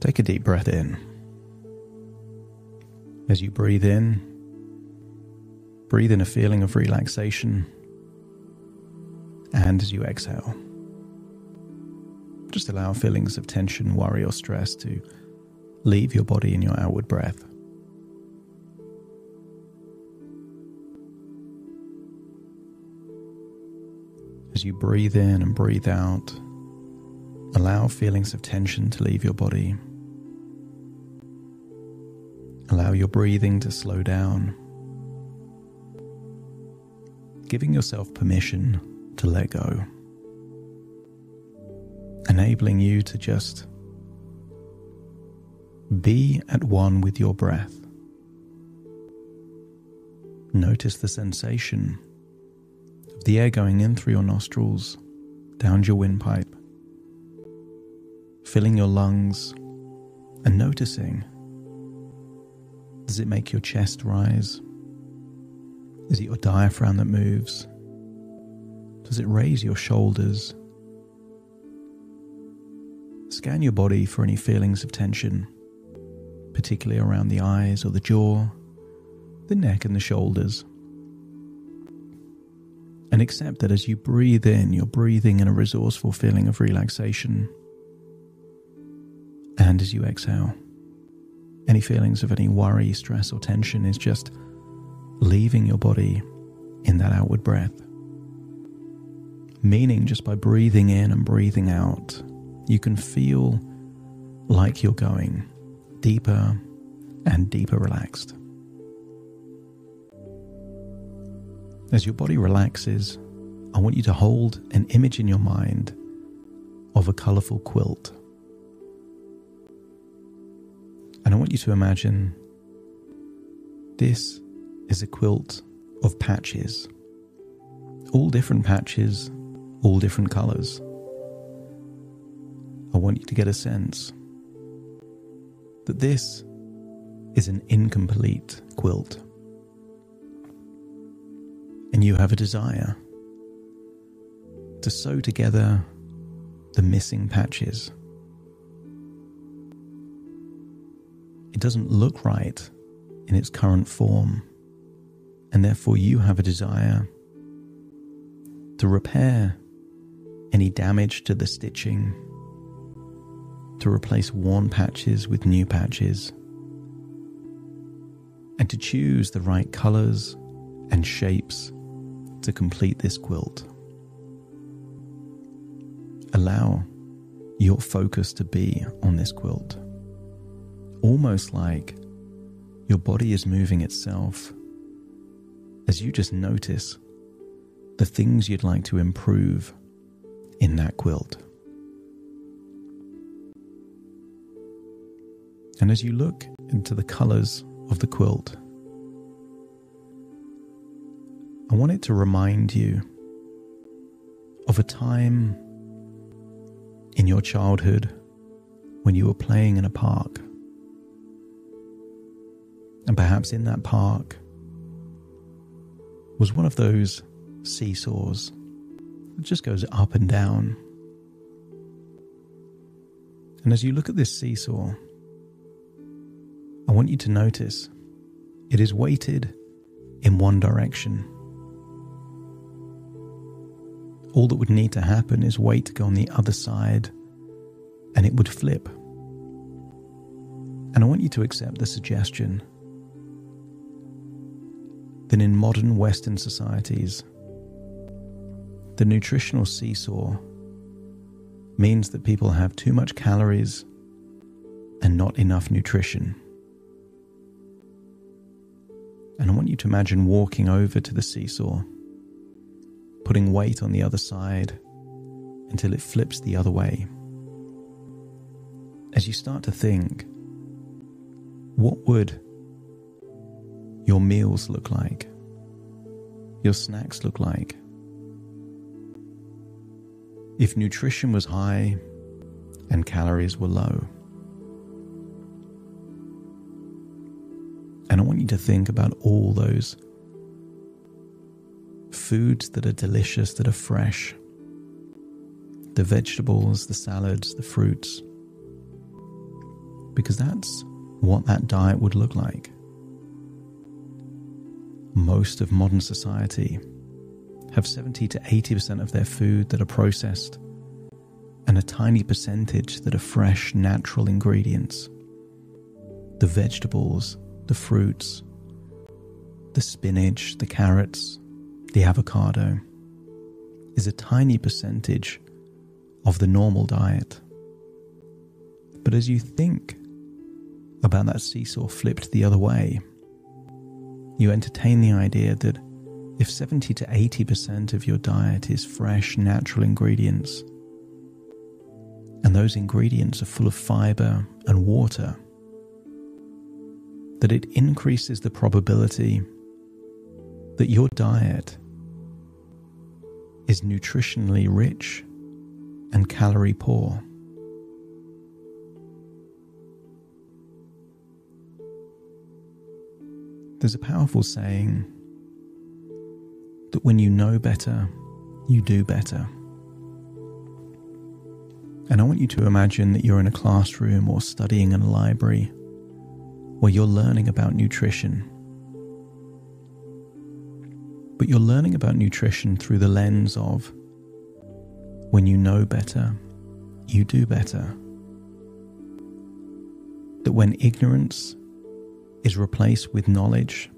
Take a deep breath in. As you breathe in, breathe in a feeling of relaxation. And as you exhale, just allow feelings of tension, worry, or stress to leave your body in your outward breath. As you breathe in and breathe out, allow feelings of tension to leave your body. Allow your breathing to slow down, giving yourself permission to let go, enabling you to just be at one with your breath. Notice the sensation of the air going in through your nostrils, down your windpipe, filling your lungs, and noticing does it make your chest rise? Is it your diaphragm that moves? Does it raise your shoulders? Scan your body for any feelings of tension, particularly around the eyes or the jaw, the neck and the shoulders. And accept that as you breathe in, you're breathing in a resourceful feeling of relaxation. And as you exhale, any feelings of any worry, stress, or tension is just leaving your body in that outward breath. Meaning, just by breathing in and breathing out, you can feel like you're going deeper and deeper relaxed. As your body relaxes, I want you to hold an image in your mind of a colorful quilt. And I want you to imagine this is a quilt of patches, all different patches, all different colors. I want you to get a sense that this is an incomplete quilt. And you have a desire to sew together the missing patches. It doesn't look right in its current form, and therefore you have a desire to repair any damage to the stitching, to replace worn patches with new patches, and to choose the right colors and shapes to complete this quilt. Allow your focus to be on this quilt almost like your body is moving itself as you just notice the things you'd like to improve in that quilt. And as you look into the colors of the quilt, I want it to remind you of a time in your childhood when you were playing in a park. And perhaps in that park was one of those seesaws that just goes up and down. And as you look at this seesaw, I want you to notice it is weighted in one direction. All that would need to happen is weight to go on the other side and it would flip. And I want you to accept the suggestion than in modern Western societies. The nutritional seesaw means that people have too much calories and not enough nutrition. And I want you to imagine walking over to the seesaw, putting weight on the other side until it flips the other way. As you start to think, what would your meals look like, your snacks look like. If nutrition was high and calories were low. And I want you to think about all those foods that are delicious, that are fresh the vegetables, the salads, the fruits, because that's what that diet would look like. Most of modern society have 70 to 80% of their food that are processed and a tiny percentage that are fresh, natural ingredients. The vegetables, the fruits, the spinach, the carrots, the avocado is a tiny percentage of the normal diet. But as you think about that seesaw flipped the other way, you entertain the idea that if 70 to 80% of your diet is fresh, natural ingredients, and those ingredients are full of fiber and water, that it increases the probability that your diet is nutritionally rich and calorie poor. There's a powerful saying that when you know better, you do better. And I want you to imagine that you're in a classroom or studying in a library where you're learning about nutrition. But you're learning about nutrition through the lens of when you know better, you do better. That when ignorance is replaced with knowledge,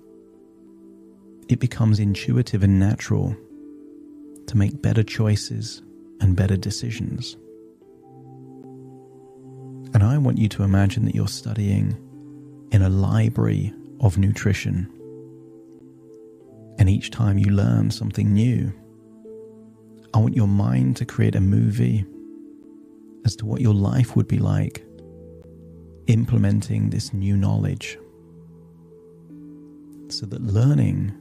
it becomes intuitive and natural to make better choices and better decisions. And I want you to imagine that you're studying in a library of nutrition. And each time you learn something new, I want your mind to create a movie as to what your life would be like implementing this new knowledge. So that learning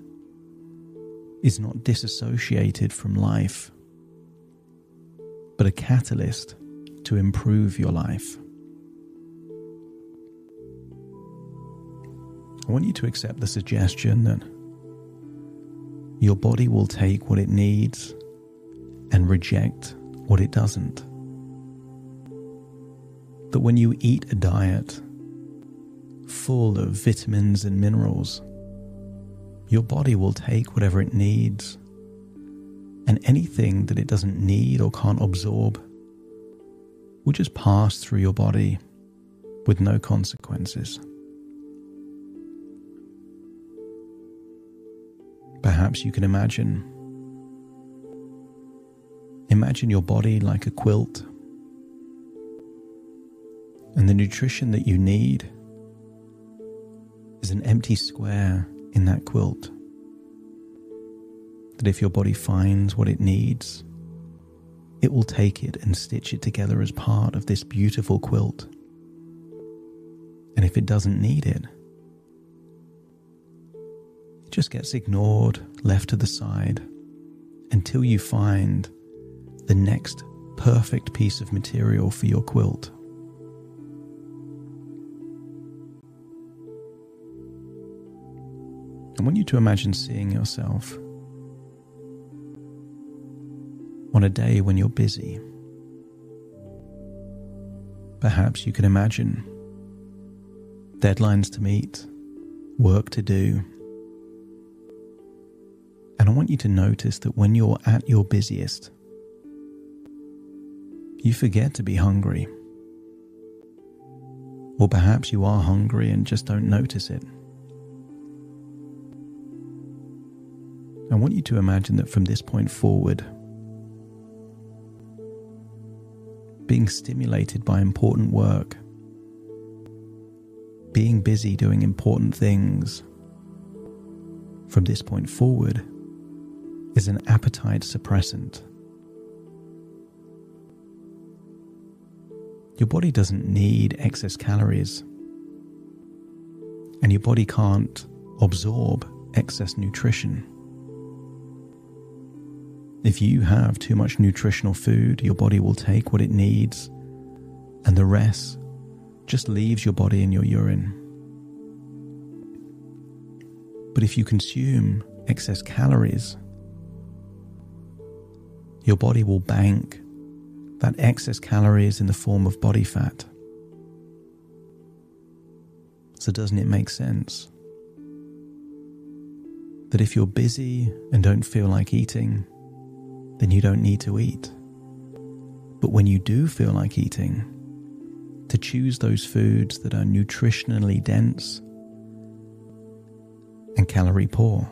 is not disassociated from life, but a catalyst to improve your life. I want you to accept the suggestion that your body will take what it needs and reject what it doesn't. That when you eat a diet full of vitamins and minerals, your body will take whatever it needs, and anything that it doesn't need or can't absorb will just pass through your body with no consequences. Perhaps you can imagine. Imagine your body like a quilt, and the nutrition that you need is an empty square in that quilt. That if your body finds what it needs, it will take it and stitch it together as part of this beautiful quilt. And if it doesn't need it, it just gets ignored, left to the side, until you find the next perfect piece of material for your quilt. I want you to imagine seeing yourself on a day when you're busy. Perhaps you can imagine deadlines to meet, work to do. And I want you to notice that when you're at your busiest, you forget to be hungry. Or perhaps you are hungry and just don't notice it. I want you to imagine that from this point forward, being stimulated by important work, being busy doing important things, from this point forward, is an appetite suppressant. Your body doesn't need excess calories, and your body can't absorb excess nutrition. If you have too much nutritional food, your body will take what it needs, and the rest just leaves your body in your urine. But if you consume excess calories, your body will bank that excess calories in the form of body fat. So, doesn't it make sense that if you're busy and don't feel like eating, then you don't need to eat? But when you do feel like eating, to choose those foods that are nutritionally dense and calorie poor.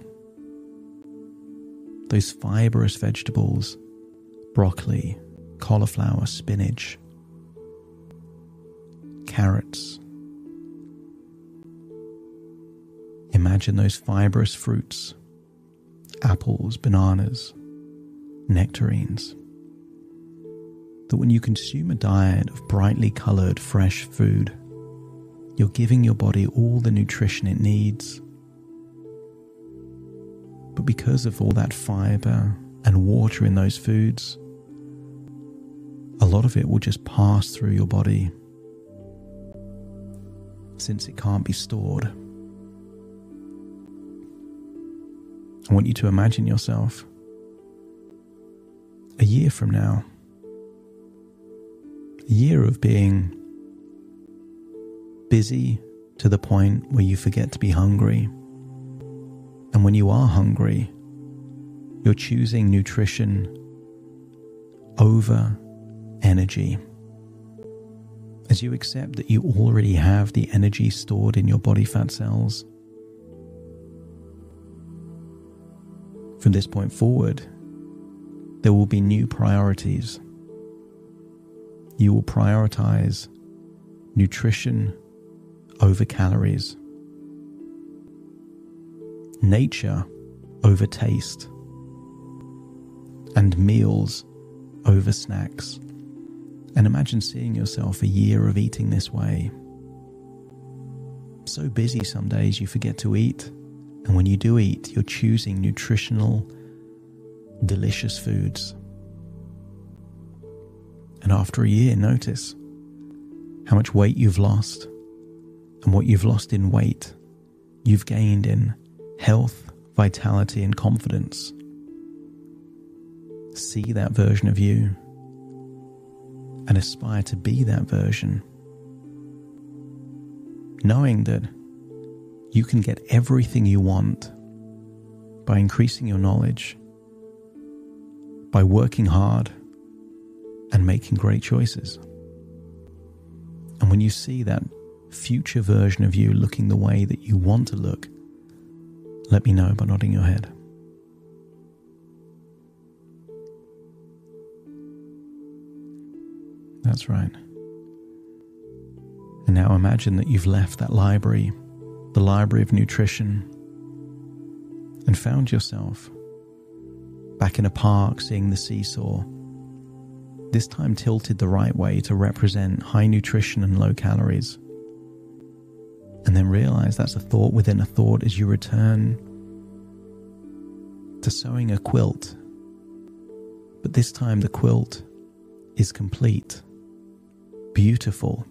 Those fibrous vegetables, broccoli, cauliflower, spinach, carrots. Imagine those fibrous fruits, apples, bananas, nectarines that when you consume a diet of brightly coloured fresh food, you're giving your body all the nutrition it needs. But because of all that fibre and water in those foods, a lot of it will just pass through your body since it can't be stored. I want you to imagine yourself a year from now A year of being busy to the point where you forget to be hungry. And when you are hungry, you're choosing nutrition over energy. As you accept that you already have the energy stored in your body fat cells, from this point forward, there will be new priorities you will prioritize nutrition over calories, nature over taste, and meals over snacks. And imagine seeing yourself a year of eating this way. So busy some days you forget to eat, and when you do eat, you're choosing nutritional, delicious foods. And after a year, notice how much weight you've lost and what you've lost in weight, you've gained in health, vitality, and confidence. See that version of you and aspire to be that version. Knowing that you can get everything you want by increasing your knowledge, by working hard and making great choices. And when you see that future version of you looking the way that you want to look, let me know by nodding your head. That's right. And now imagine that you've left that library, the library of nutrition, and found yourself back in a park seeing the seesaw this time tilted the right way to represent high nutrition and low calories. And then realize that's a thought within a thought as you return to sewing a quilt. But this time the quilt is complete, beautiful.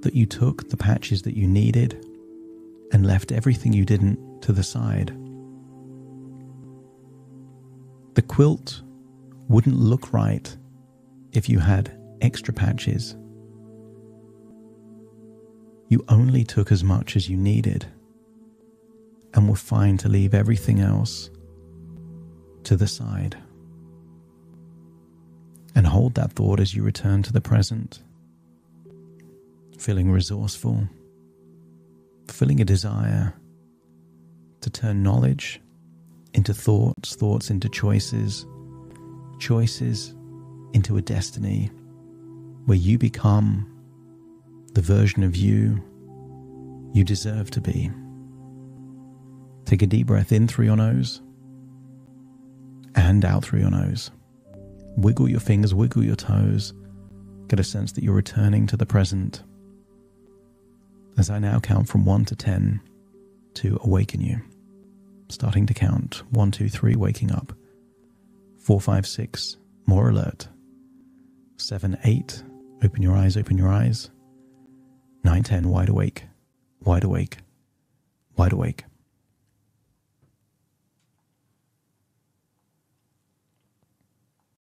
That you took the patches that you needed and left everything you didn't to the side. The quilt wouldn't look right if you had extra patches. You only took as much as you needed and were fine to leave everything else to the side. And hold that thought as you return to the present, feeling resourceful, feeling a desire to turn knowledge into thoughts, thoughts into choices choices into a destiny where you become the version of you you deserve to be. Take a deep breath in through your nose and out through your nose. Wiggle your fingers, wiggle your toes. Get a sense that you're returning to the present. As I now count from 1 to 10 to awaken you. Starting to count 1, 2, 3, waking up. 456, more alert. 7, 8, open your eyes, open your eyes. 9, 10, wide awake, wide awake, wide awake.